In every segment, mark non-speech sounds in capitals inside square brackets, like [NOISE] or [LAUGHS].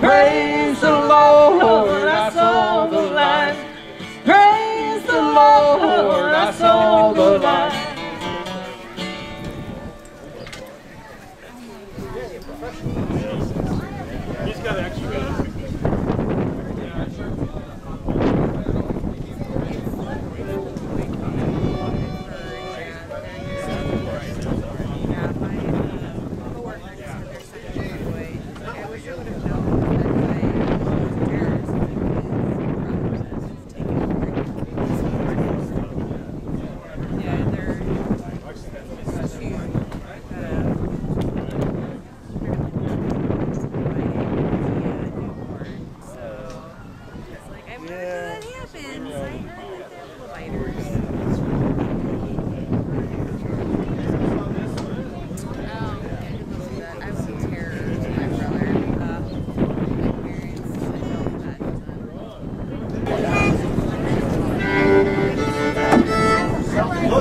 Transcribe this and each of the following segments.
Praise the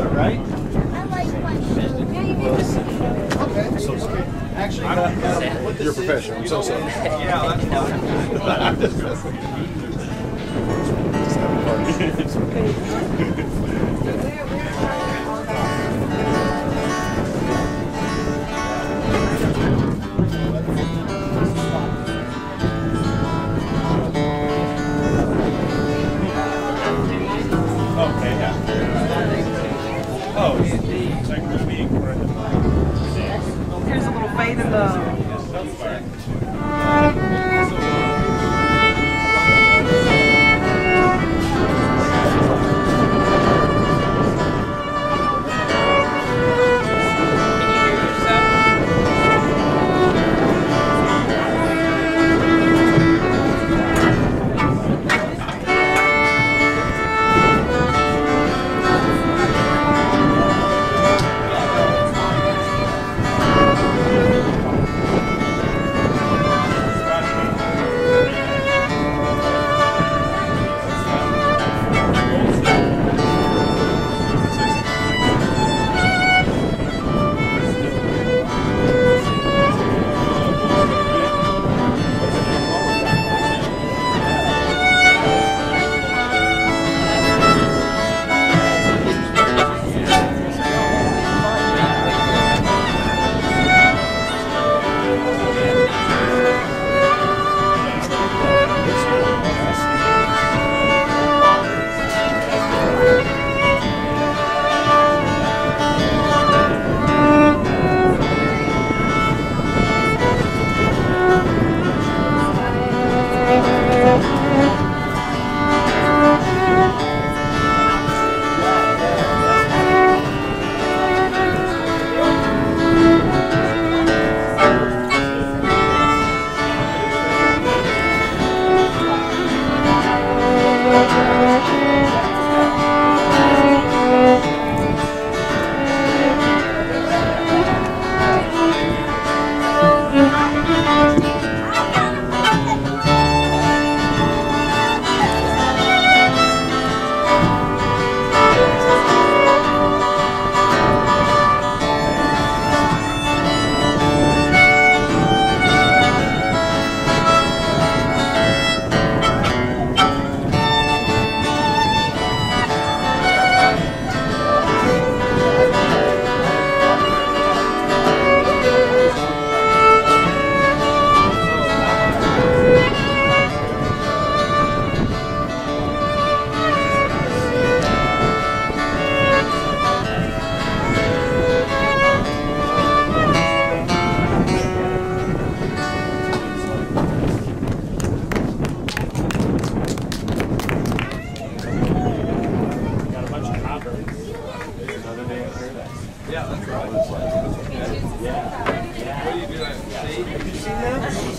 right? Okay. So sorry. Actually, I don't, uh, you're a professional. I'm so sorry. [LAUGHS] Yeah, that's fine. [LAUGHS] [LAUGHS] Okay, Here's a little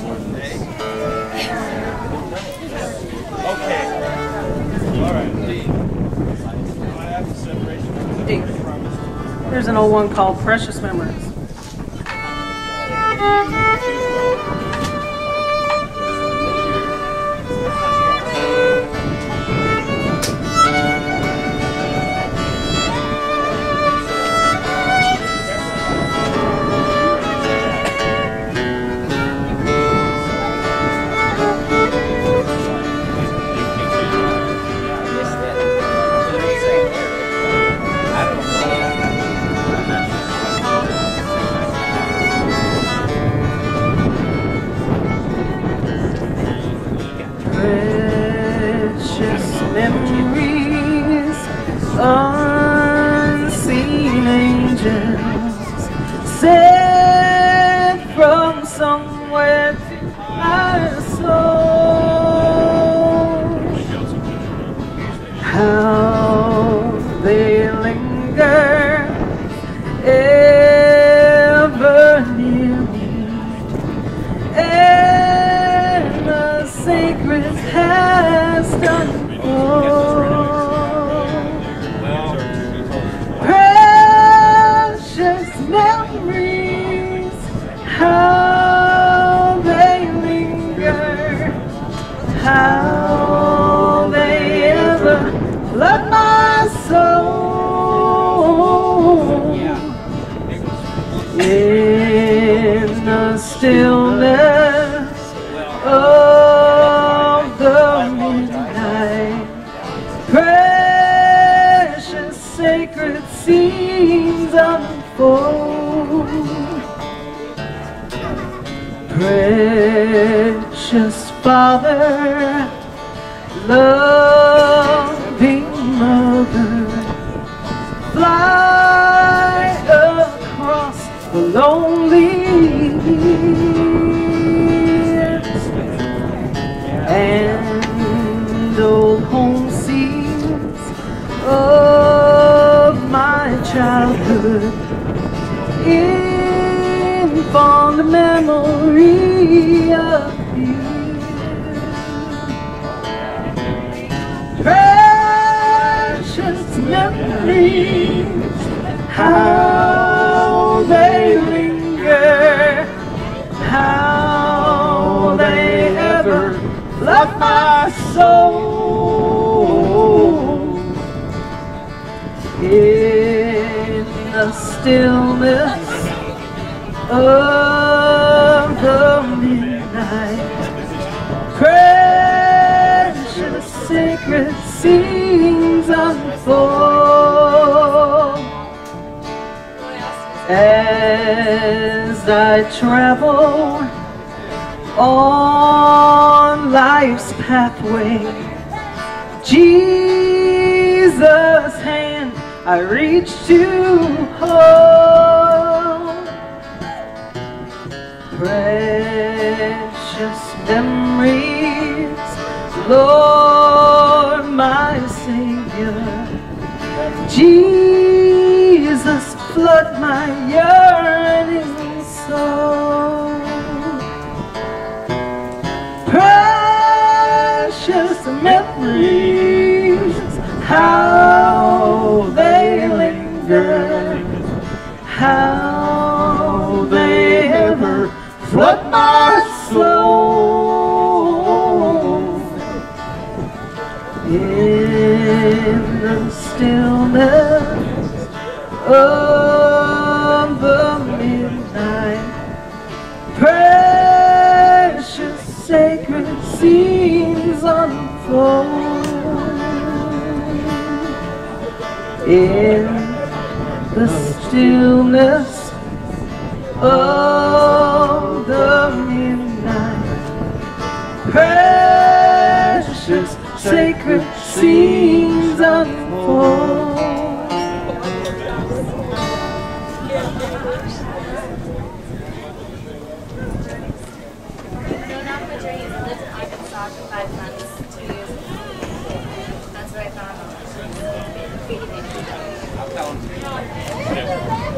that? Okay. All right. I have the There's an old one called Precious Memories. [LAUGHS] Precious Father, loving Mother, fly across the lonely flood my soul. In the stillness of the midnight, precious sacred scenes unfold. As I travel on life's pathway, Jesus' hand I reach to hold. Precious memories, Lord, my Savior. Jesus, flood my yearning soul. How the stillness of the midnight, precious sacred scenes unfold. Five months,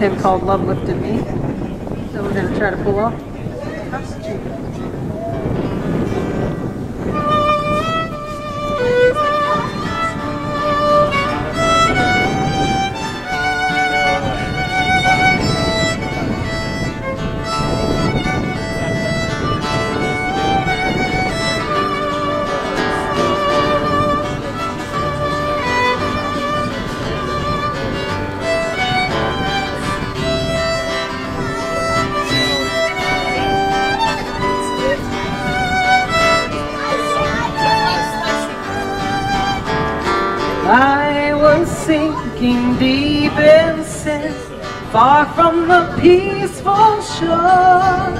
Hymn called Love Lifted Me that we're going to try to pull off. Deep in sin, far from the peaceful shore.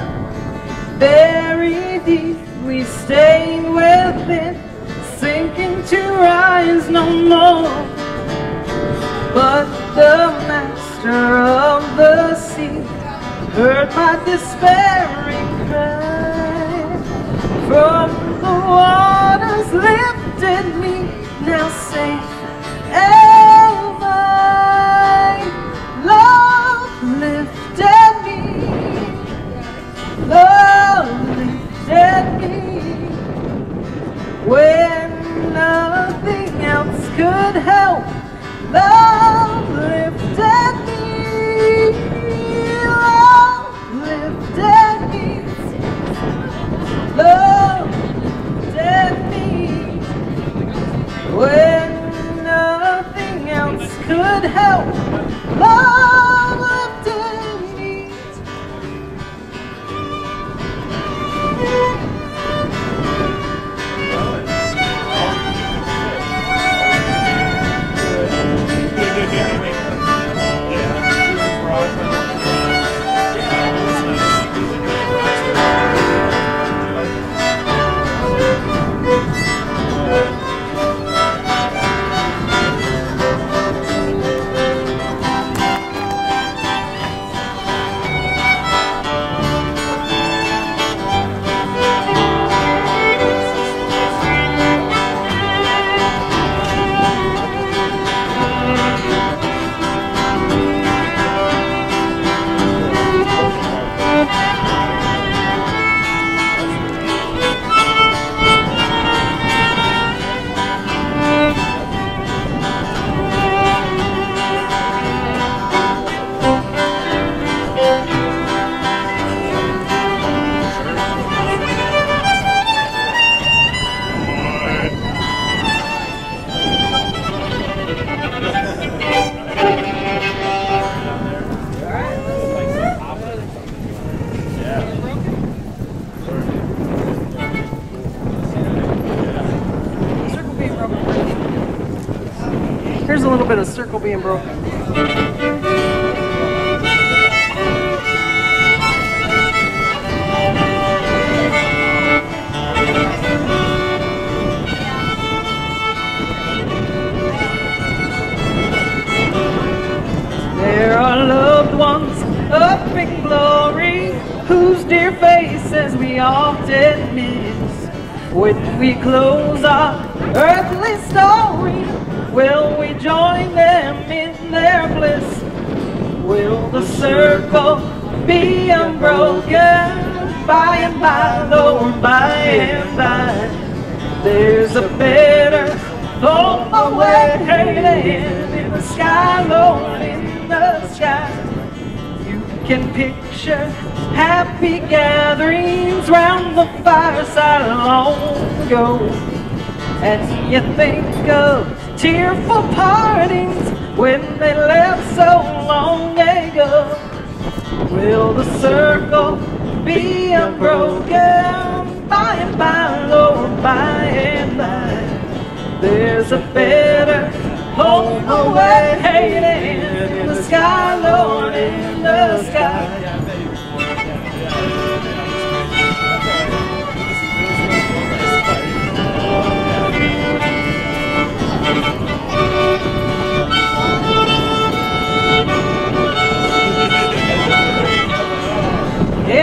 Buried deep, we stayed within, sinking to rise no more. But the master of the sea heard my despairing cry. From the waters lifted me, now safe When nothing else could help, love Here's a little bit of circle being broken. There are loved ones up in glory whose dear faces we often miss. When we close our earthly story, will we join them in their bliss? Will the circle be unbroken by and by, Lord, by and by? There's a better home awaiting in the sky, Lord, in the sky. You can picture happy gatherings round the fireside long ago. And you think of tearful partings when they left so long ago. Will the circle be unbroken by and by, Lord, by and by? There's a better home awaiting in the sky, Lord, in the sky.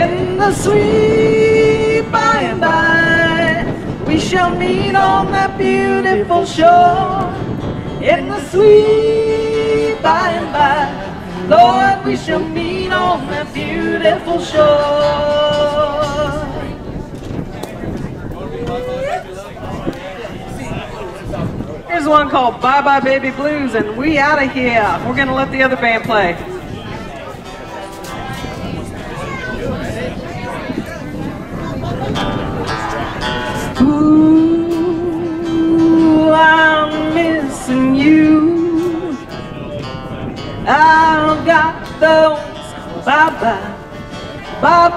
In the sweet by and by, we shall meet on that beautiful shore. In the sweet by and by, Lord, we shall meet on that beautiful shore. Here's one called Bye Bye Baby Blues, and we out of here. We're gonna let the other band play. Bye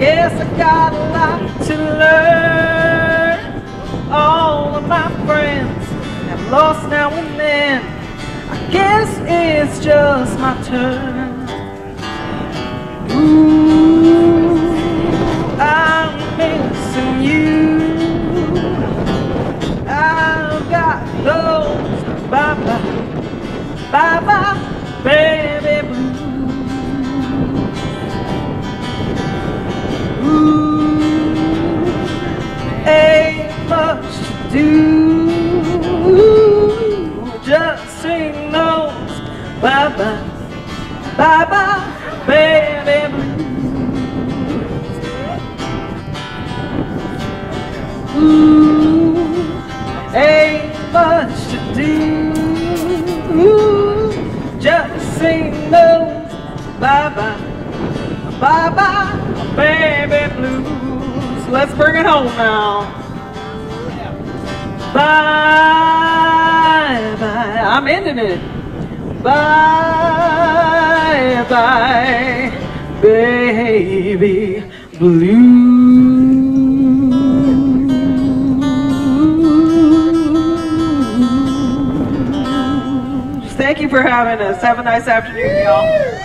guess I got a lot to learn. All of my friends have lost now and then. I guess it's just my turn. Ooh, I'm missing you. I've got those bye bye, bye bye, baby Let's bring it home now. Bye bye. I'm ending it. Bye bye, baby blues. Thank you for having us. Have a nice afternoon, y'all.